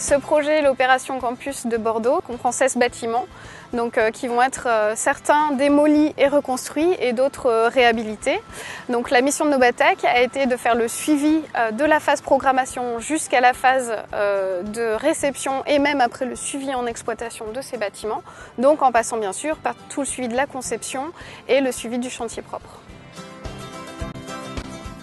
Ce projet, l'opération Campus de Bordeaux, comprend 16 bâtiments donc, euh, qui vont être euh, certains démolis et reconstruits et d'autres euh, réhabilités. Donc, la mission de Nobatec a été de faire le suivi de la phase programmation jusqu'à la phase de réception et même après le suivi en exploitation de ces bâtiments, donc en passant bien sûr par tout le suivi de la conception et le suivi du chantier propre.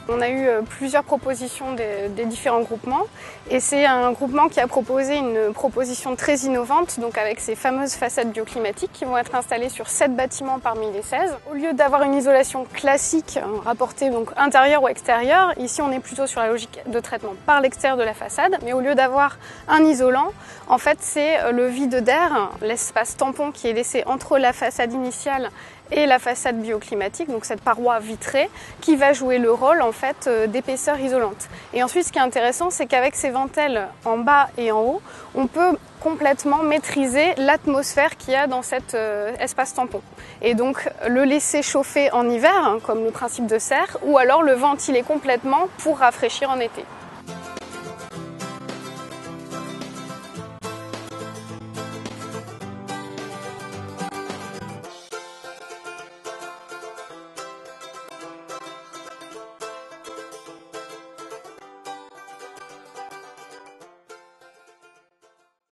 On a eu euh, plusieurs propositions des, différents groupements et c'est un groupement qui a proposé une proposition très innovante, donc avec ces fameuses façades bioclimatiques qui vont être installées sur 7 bâtiments parmi les 16. Au lieu d'avoir une isolation classique euh, rapportée donc intérieure ou extérieure, ici on est plutôt sur la logique de traitement par l'extérieur de la façade, mais au lieu d'avoir un isolant, en fait c'est euh, le vide d'air, l'espace tampon qui est laissé entre la façade initiale et la façade bioclimatique, donc cette paroi vitrée, qui va jouer le rôle en fait euh, d'épaisseur isolante. Et ensuite, ce qui est intéressant, c'est qu'avec ces ventelles en bas et en haut, on peut complètement maîtriser l'atmosphère qu'il y a dans cet euh, espace tampon. Et donc le laisser chauffer en hiver, hein, comme le principe de serre, ou alors le ventiler complètement pour rafraîchir en été.